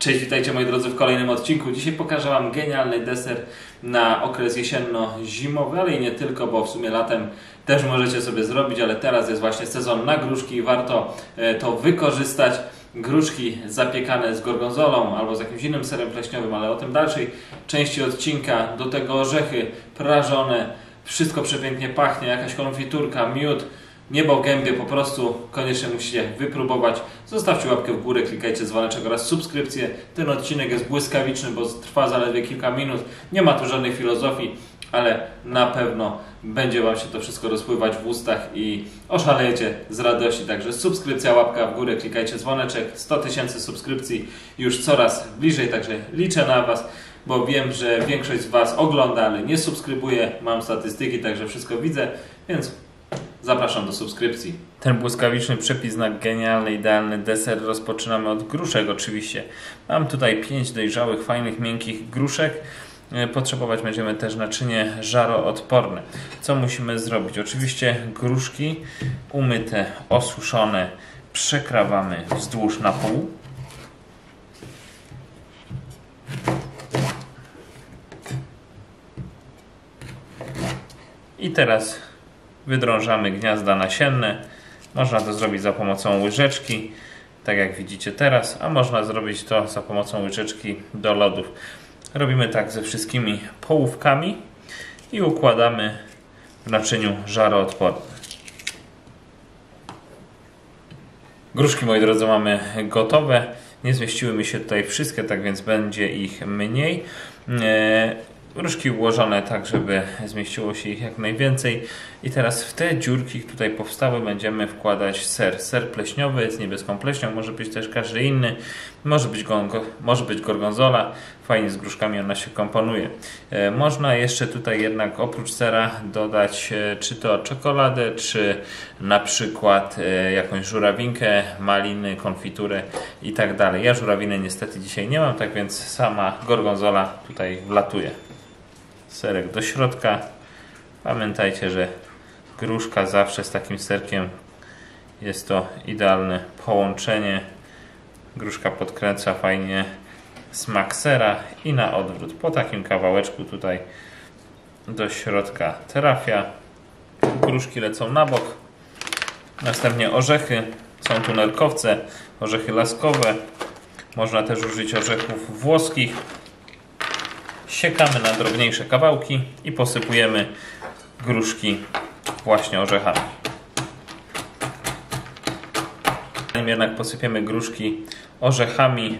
Cześć, witajcie moi drodzy w kolejnym odcinku. Dzisiaj pokażę Wam genialny deser na okres jesienno-zimowy, ale i nie tylko, bo w sumie latem też możecie sobie zrobić, ale teraz jest właśnie sezon na gruszki i warto e, to wykorzystać. Gruszki zapiekane z gorgonzolą albo z jakimś innym serem pleśniowym, ale o tym dalszej części odcinka. Do tego orzechy prażone, wszystko przepięknie pachnie, jakaś konfiturka, miód niebo w gębie po prostu koniecznie musicie wypróbować. Zostawcie łapkę w górę, klikajcie dzwoneczek oraz subskrypcję. Ten odcinek jest błyskawiczny, bo trwa zaledwie kilka minut. Nie ma tu żadnej filozofii, ale na pewno będzie Wam się to wszystko rozpływać w ustach i oszalejecie z radości. Także subskrypcja, łapka w górę, klikajcie dzwoneczek. 100 tysięcy subskrypcji już coraz bliżej, także liczę na Was bo wiem, że większość z Was ogląda, ale nie subskrybuje. Mam statystyki, także wszystko widzę, więc Zapraszam do subskrypcji. Ten błyskawiczny przepis na genialny, idealny deser rozpoczynamy od gruszek oczywiście. Mam tutaj 5 dojrzałych, fajnych, miękkich gruszek. E, potrzebować będziemy też naczynie żaroodporne. Co musimy zrobić? Oczywiście gruszki umyte, osuszone przekrawamy wzdłuż na pół. I teraz wydrążamy gniazda nasienne. Można to zrobić za pomocą łyżeczki, tak jak widzicie teraz, a można zrobić to za pomocą łyżeczki do lodów. Robimy tak ze wszystkimi połówkami i układamy w naczyniu żaroodpornym. Gruszki, moi drodzy, mamy gotowe. Nie zmieściły mi się tutaj wszystkie, tak więc będzie ich mniej. Różki ułożone tak, żeby zmieściło się ich jak najwięcej. I teraz w te dziurki, tutaj powstały, będziemy wkładać ser. Ser pleśniowy z niebieską pleśnią, może być też każdy inny. Może być, gongo, może być gorgonzola. Fajnie z gruszkami ona się komponuje. E, można jeszcze tutaj jednak oprócz sera dodać e, czy to czekoladę, czy na przykład e, jakąś żurawinkę, maliny, konfiturę i tak dalej. Ja żurawiny niestety dzisiaj nie mam, tak więc sama gorgonzola tutaj wlatuje serek do środka. Pamiętajcie, że gruszka zawsze z takim serkiem jest to idealne połączenie. Gruszka podkręca fajnie smak sera i na odwrót. Po takim kawałeczku tutaj do środka trafia. Gruszki lecą na bok. Następnie orzechy. Są tu nerkowce, orzechy laskowe. Można też użyć orzechów włoskich siekamy na drobniejsze kawałki i posypujemy gruszki właśnie orzechami. Zanim jednak posypiemy gruszki orzechami,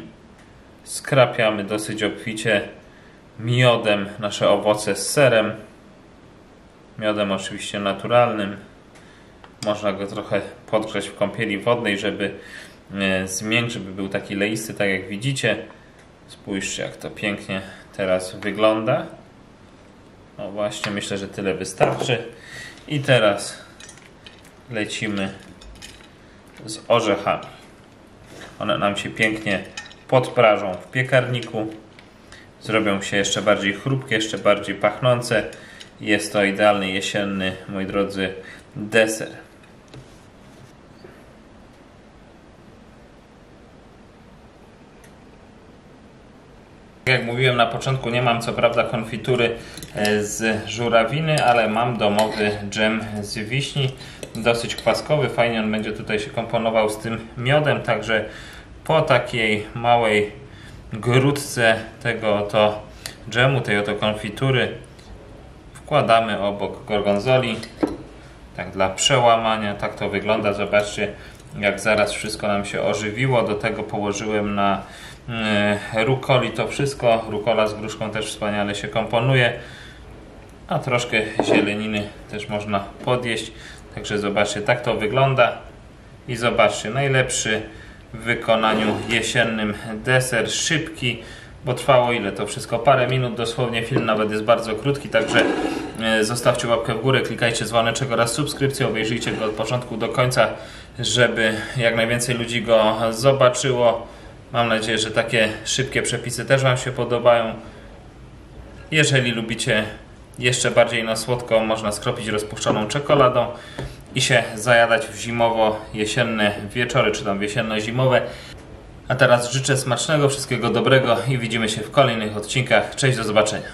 skrapiamy dosyć obficie miodem nasze owoce z serem. Miodem oczywiście naturalnym. Można go trochę podgrzać w kąpieli wodnej, żeby e, zmiękczyć, żeby był taki leisty, tak jak widzicie. Spójrzcie, jak to pięknie teraz wygląda. No właśnie, myślę, że tyle wystarczy. I teraz lecimy z orzechami. One nam się pięknie podprażą w piekarniku. Zrobią się jeszcze bardziej chrupkie, jeszcze bardziej pachnące. Jest to idealny jesienny, moi drodzy, deser. Jak mówiłem na początku, nie mam co prawda konfitury e, z żurawiny, ale mam domowy dżem z wiśni. Dosyć kwaskowy, fajnie on będzie tutaj się komponował z tym miodem, także po takiej małej grudce tego oto dżemu, tej oto konfitury wkładamy obok gorgonzoli. Tak dla przełamania, tak to wygląda. Zobaczcie, jak zaraz wszystko nam się ożywiło. Do tego położyłem na rukoli to wszystko. Rukola z gruszką też wspaniale się komponuje. A troszkę zieleniny też można podjeść. Także zobaczcie, tak to wygląda. I zobaczcie, najlepszy w wykonaniu jesiennym deser, szybki, bo trwało ile to wszystko? Parę minut dosłownie, film nawet jest bardzo krótki, także e, zostawcie łapkę w górę, klikajcie dzwoneczek oraz subskrypcję, obejrzyjcie go od początku do końca, żeby jak najwięcej ludzi go zobaczyło. Mam nadzieję, że takie szybkie przepisy też Wam się podobają. Jeżeli lubicie jeszcze bardziej na słodko, można skropić rozpuszczoną czekoladą i się zajadać w zimowo-jesienne wieczory, czy tam jesienno-zimowe. A teraz życzę smacznego, wszystkiego dobrego i widzimy się w kolejnych odcinkach. Cześć, do zobaczenia.